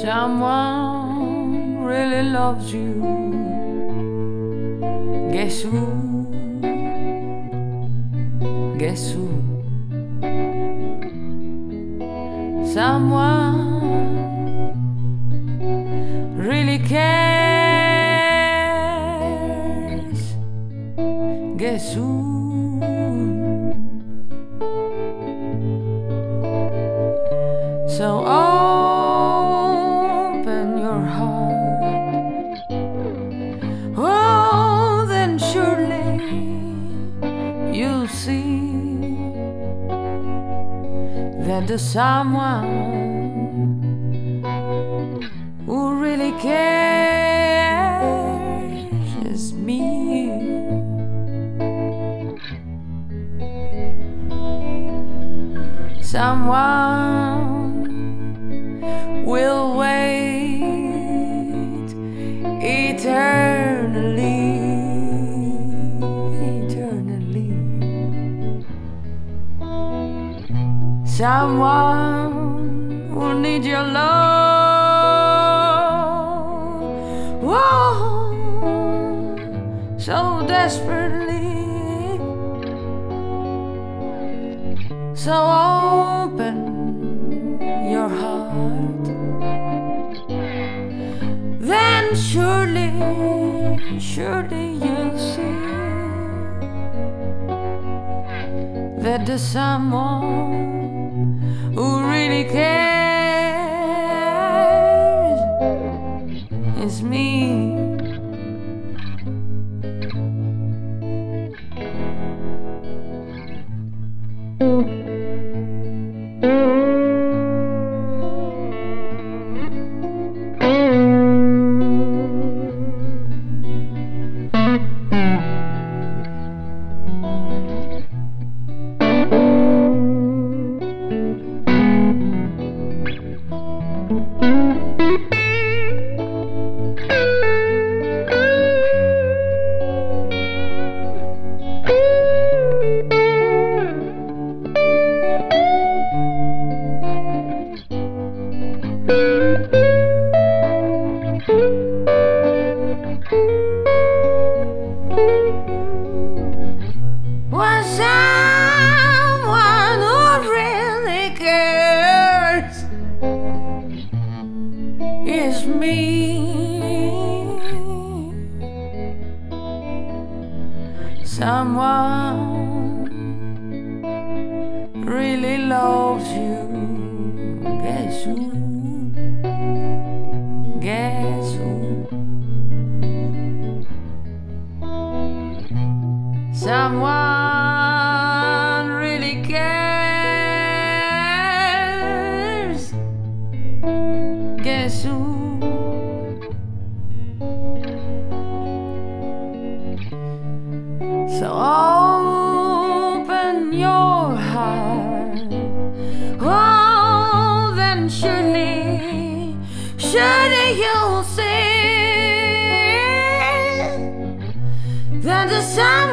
Someone really loves you. Guess who? Guess who? Someone really cares. Guess who? Your heart. Oh, then surely you'll see that the someone who really cares is me. Someone eternally, eternally. Someone will need your love, whoa, so desperately. So open surely, you'll see that the someone who really cares is me. Someone really loves you. That